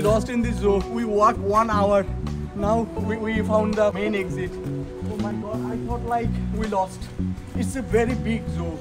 We lost in this zoo. We walked one hour. Now we, we found the main exit. Oh my god, I thought like we lost. It's a very big zoo.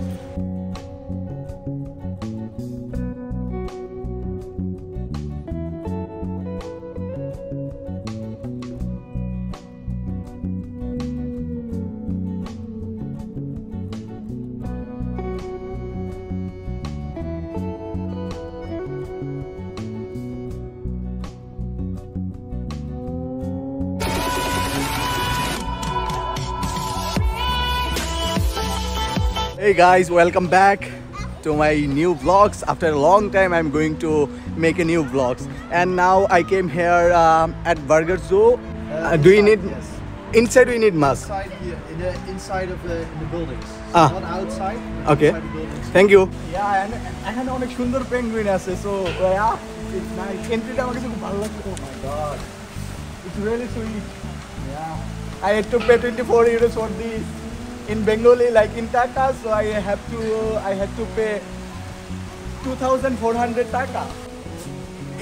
Hey guys, welcome back to my new vlogs. After a long time, I'm going to make a new vlogs. And now I came here um, at Burger Zoo. Uh, do you need Yes. inside? We need mask. Inside here, in the inside of the, in the buildings. Ah. Not outside. Okay. Inside the buildings. Thank you. Yeah, and এখানে অনেক সুন্দর penguin আছে so yeah, it's nice. এন্ট্রিটা আমার কাছে খুব ভালো লাগছে. Oh my god. It's really sweet. Yeah. I had to pay 24 euros for this. In Bengali, like in Taka, so I have to I had to pay 2400 taka.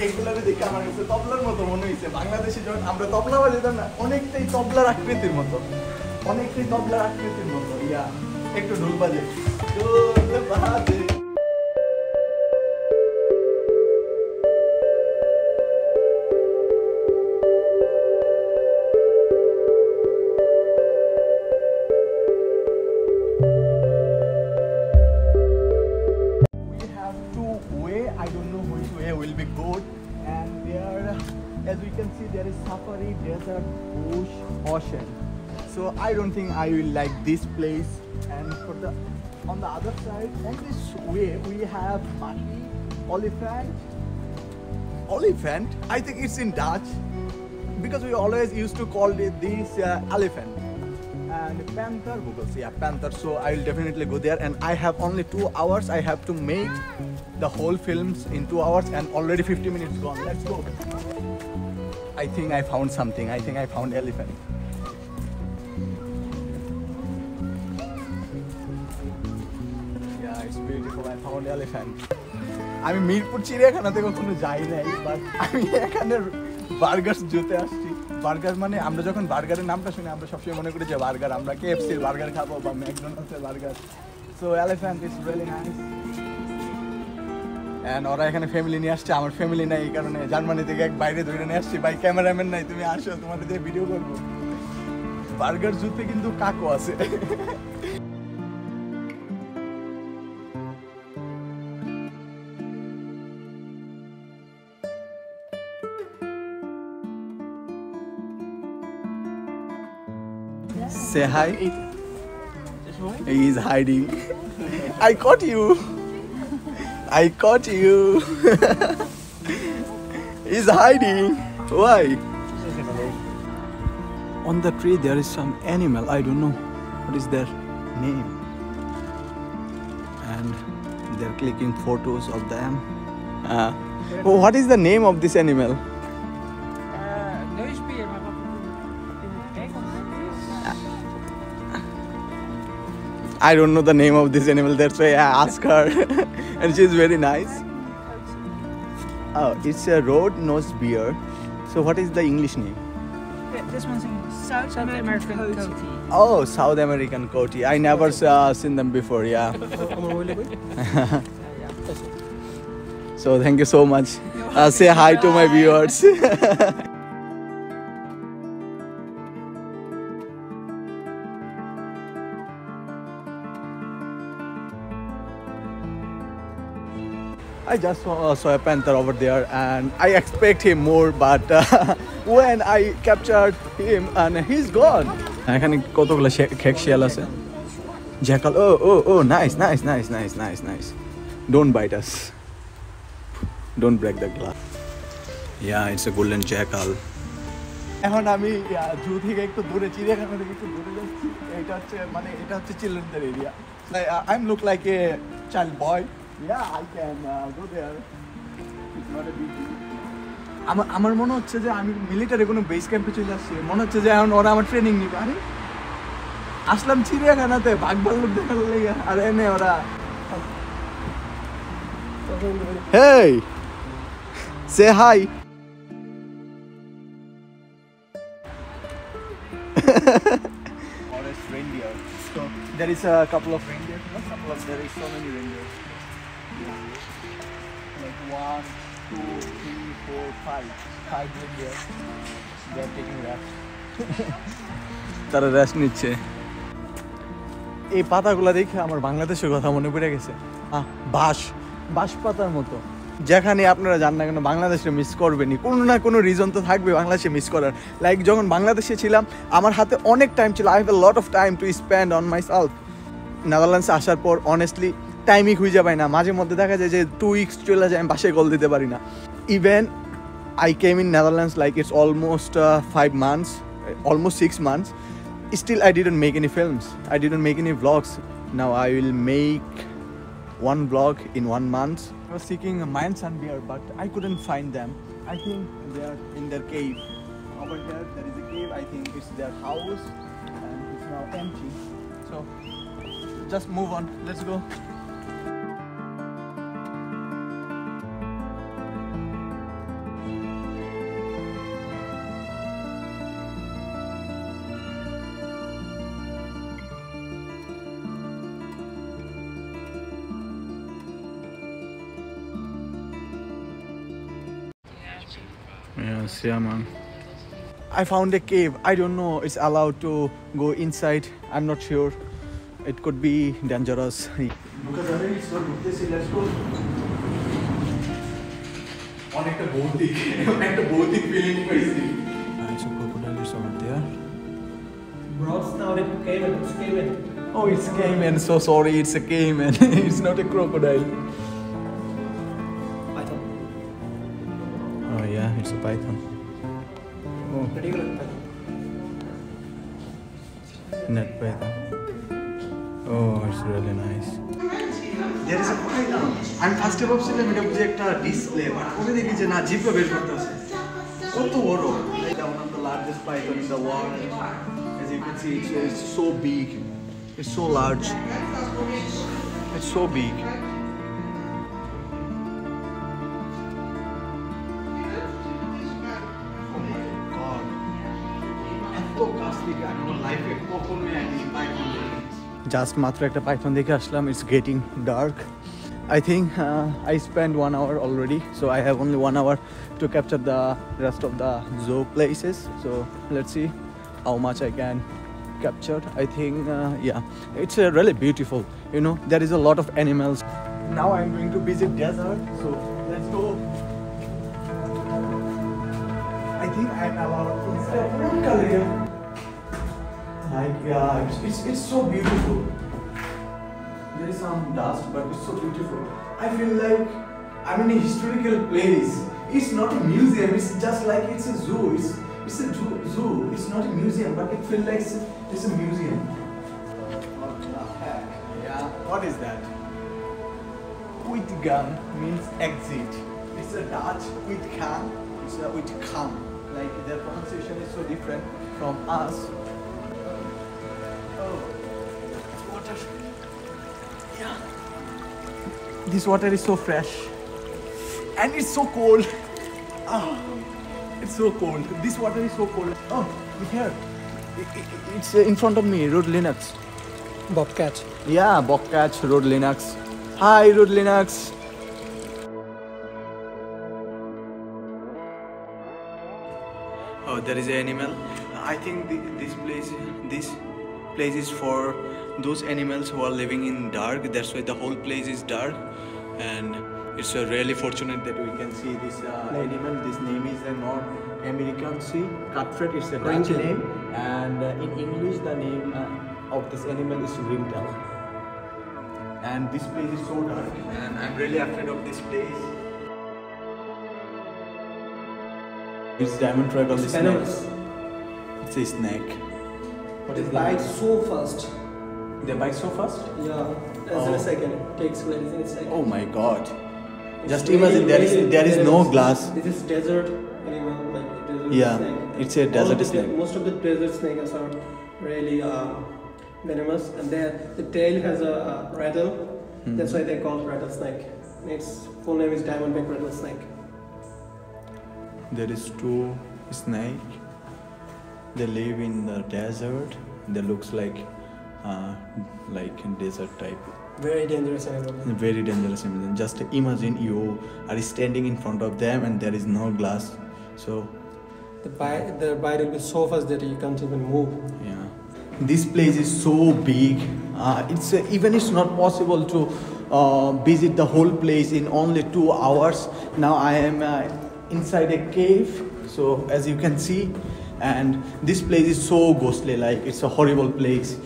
এইগুলোরে দেখে আমার কাছে তবলার মতো মনে হয়েছে বাংলাদেশে যখন আমরা তবলা বাজাতাম না অনেকটাই তবলার আকৃতির মতো। অনেকটাই তবলার আকৃতির মতো ইয়া। একটু বাজে there is safari desert bush ocean so i don't think i will like this place. And for the on the other side on this way we have monkey elephant elephant i think it's in dutch. Because we always used to call it this uh, elephant and panther googles yeah panther. So i will definitely go there. And i have only two hours. I have to make the whole films in two hours and already 50 minutes gone. Let's go i think i found something. I think i found elephant. Yeah, it's beautiful. I found elephant. আমি মিরপুর চিড়িয়াখানাতে কখনো যাই নাই but আমি এখানে burger জুতে আসছি। Burger মানে আমরা যখন বার্গারের নামটা শুনি, আমরা সবসময় মনে করি যে বার্গার, আমরা কেএফসির বার্গার খাব বা ম্যাকডোনাল্ডসের burger. So elephant is really nice and ওরা এখানে ফ্যামিলি নিয়ে আসছে আমার ফ্যামিলি নাই এই কারণে জার্মানি থেকে এক বাইরে ধরে নিয়ে আসছি ভাই ক্যামেরাম্যান নাই তুমি আসো তোমাদের দিয়ে ভিডিও করব বার্গার জুতে কিন্তু কাকু আছে Say hi. He is hiding. I caught you. I caught you. He's hiding. Why? On the tree there is some animal. I don't know what is their name. And they're clicking photos of them. Uh, what is the name of this animal? I don't know the name of this animal. That's why I asked her, and she's very nice. Oh, it's a road-nosed bear. So, what is the English name? This one's in South, American, coati. Oh, South American coati. I never uh, seen them before. Yeah. So, thank you so much. Uh, say hi to my viewers. I just saw, saw a panther over there and I expect him more but uh, when I captured him and he's gone. এখানে কতগুলো খেক শিয়াল আছে? Jackal oh oh oh nice nice nice nice nice nice don't bite us don't break the glass yeah it's a golden jackal এখন আমি জু থেকে একটু দূরে চিড়িয়াখানা থেকে একটু দূরে যাচ্ছি। এটা হচ্ছে মানে এটা হচ্ছে চিলড্রেনদের area. I am look like a child boy আমার মনে হচ্ছে যে আমি মিলিটারি কোনো বেস ক্যাম্পে চলে আসছি। মনে হচ্ছে যে এখন ওরা আমার ট্রেনিং নিবে। আরে আসলাম চিড়িয়াখানাতে ভাগ ভালো লোক দেখার লেগে। আর এনে ওরা। Hey say hi a couple of Like one, two, three, four, five. Five reindeer. They are taking rest. তারা রেস্ট নিচ্ছে। এই পাতাগুলো দেখে আমার বাংলাদেশের কথা মনে পড়ে গেছে। আহ বাঁশ। বাঁশ পাতার মতো। যেখানে আপনারা যান না কেন বাংলাদেশে মিস করবেনই। কোনো না কোনো রিজন তো থাকবে বাংলাদেশে মিস করার। লাইক যখন বাংলাদেশে ছিলাম আমার হাতে অনেক টাইম ছিল। I have a lot of time to spend on myself নেদারল্যান্ডসে আসার পর অনেস্টলি টাইমই খুঁজে পাই না মাঝে মধ্যে দেখা যায় যে টু উইক্স চলে যায় আমি বাসায় কল দিতে পারি না even I came in still I didn't make any films. I didn't make any vlogs. Now I will make one vlog in one month. I was seeking a Malayan sun bear, but I couldn't find them. I think they are in their cave. Over there, there is a cave. I think it's their house and it's now empty. So just move on. Let's go. yeah, man. I found a cave. I don't know. It's allowed to go inside. I'm not sure. It could be dangerous. Because already it's not let's go. অনেকটা ভৌতিক একটা ভৌতিক feeling পাইছি It's a crocodile is over there. Bro, it's not a cayman, it's cayman. Oh, it's cayman. So sorry, it's a cayman. it's not a crocodile. Python. Oh yeah, it's a python. Oh, net python. Oh, it's really nice. There is a python. আমি ফার্স্টে ভাবছিলাম এটা বুঝে একটা display but পরে দেখি যে না জিপে বের করতেছে কত বড় এটা one of the largest python in the world as you can see it's, it's so big it's so large it's so big just মাত্র একটা পাইথন দেখে আসলাম it's getting dark I think uh, I spent one hour already, so I have only one hour to capture the rest of the zoo places. So let's see how much I can capture. I think, uh, yeah, it's uh, really beautiful. You know, there is a lot of animals. Now I'm going to visit desert, so let's go. I think I'm allowed to inside. like, yeah, it's, it's, it's so beautiful. There is some dust, but it's so beautiful. I feel like I'm in a historical place. It's not a museum. It's just like it's a zoo. It's it's a zoo. It's not a museum, but it feels like it's a, it's a museum. What the heck? Yeah. What is that? Uitgang means exit. It's a Dutch Uitgang. It's a Uitgang. Like their pronunciation is so different from us. This water is so fresh. And it's so cold. Ah, it's so cold. This water is so cold. Oh, here. I- I- It's uh, in front of me, Road Linux. Bobcat. Yeah, Bobcat, Road Linux. Hi, Road Linux. Oh, there is an animal. I think the, this place, this place is for those animals who are living in dark. That's why the whole place is dark, and it's uh, really fortunate that we can see this uh, animal. This name is the North American Sea Cutthroat. It's a Dutch name, and uh, in English the name uh, of this animal is ringtail. And this place is so dark, and I'm really afraid of this place. It's diamond trap on the snake. It's a snake. What is bites that? so fast. They bite so fast? Yeah. As Oh. in a second. It takes less than a second. Oh my god. It's Just really, imagine there is really there is no glass. This is desert animal, like desert Yeah, snake. it's a desert snake. Most of the desert snakes are really uh, venomous, and their the tail has a uh, rattle. Hmm. That's why they call it rattlesnake. Its full name is diamondback rattlesnake. There is two snake. They live in the desert. They looks like uh, like a desert type. Very dangerous animal. Very dangerous. Imagine. Just imagine you are standing in front of them and there is no glass. So The bite, the bite will be so fast that you can't even move. yeah, this place is so big. Uh, it's uh, even it's not possible to uh, visit the whole place in only two hours. Now I am uh, inside a cave. So as you can see, and this place is so ghostly. Like it's a horrible place.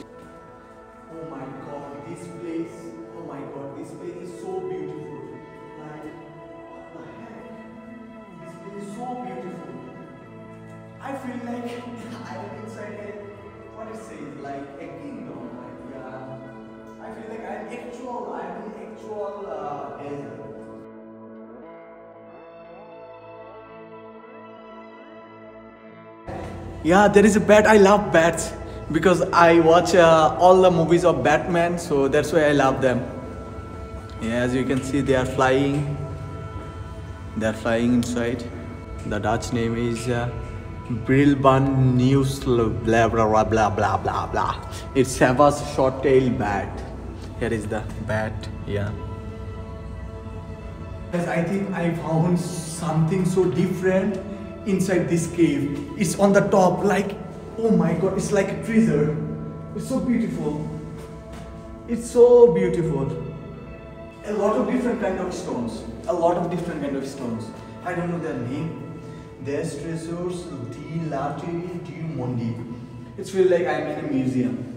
Oh my god, this place. Oh my god, this place is so beautiful. Like, what the so beautiful. I feel like I am inside a, what it like a kingdom. Yeah. I feel like I'm actual, I'm actual uh, desert. Yeah, there is a bat. I love bats because I watch uh, all the movies of Batman, so that's why I love them. Yeah, as you can see, they are flying. They are flying inside. The Dutch name is uh, Brilban News blah blah blah blah blah blah. It's Seba's short-tailed bat. Here is the bat. Yeah. Guys, I think I found something so different inside this cave. It's on the top, like, oh my god, it's like a treasure. It's so beautiful. It's so beautiful. A lot of different kind of stones. A lot of different kind of stones. I don't know their name. There's treasures di Lateri di Mondi. It's feel like I'm in a museum.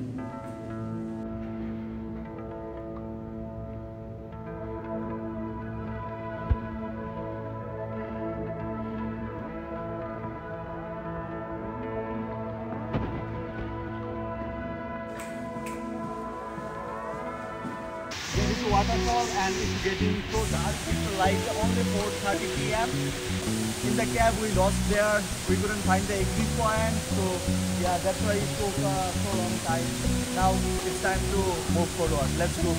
Waterfall and it's getting so dark. It's like only 4.30 p.m. In the cab we lost there. We couldn't find the exit point. So yeah, that's why it took uh, so long time. Now it's time to move forward. Let's go.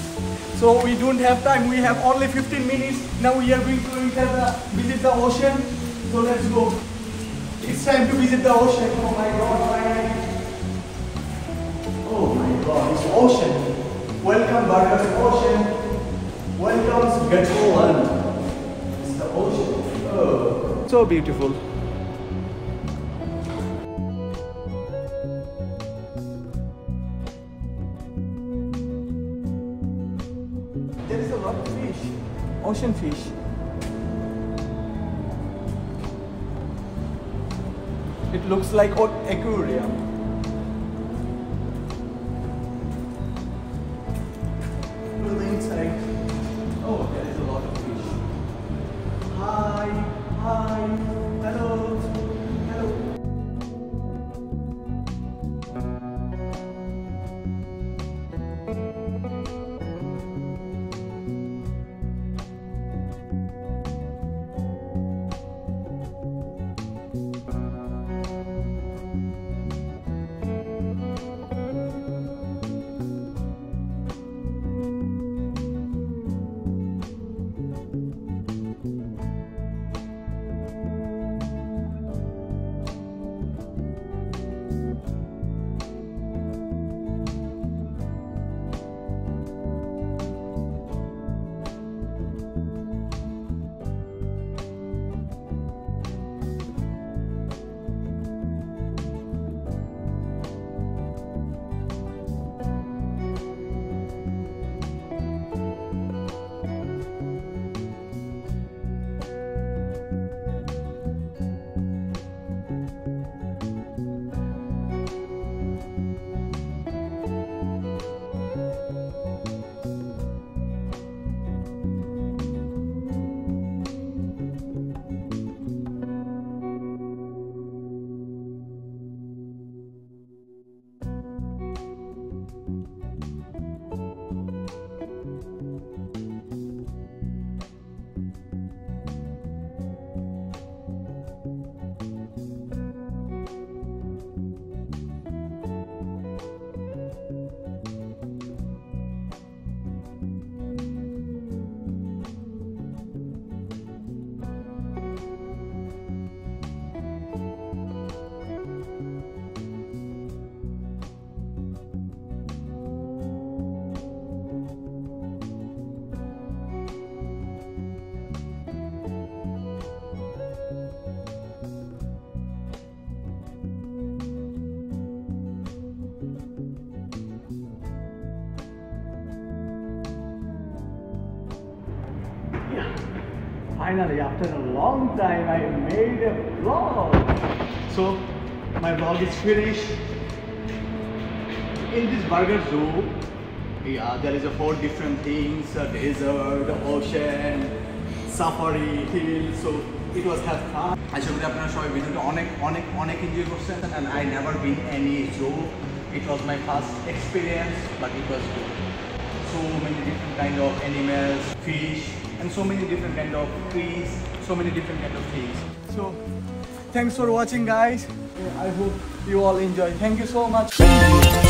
So we don't have time. We have only 15 minutes. Now we are going to visit the, visit the ocean. So let's go. It's time to visit the ocean. Oh my god. Oh my god, it's ocean. Welcome back to the ocean. Welcome to Gatwolan. It's the ocean. Oh, so beautiful. There is a lot of fish, ocean fish. It looks like an aquarium. finally, after a long time, I made a vlog. So, my vlog is finished. In this burger zoo, yeah, there is a four different things: a desert, the ocean, safari, hill. So it was have fun. আশা করি আপনারা সবাই ভিডিওটা অনেক অনেক অনেক enjoy করছেন and I never been any zoo. It was my first experience, but it was good. So many different kind of animals, fish, and so many different kind of trees, so many different kind of things. So thanks for watching, guys. I hope you all enjoy. Thank you so much.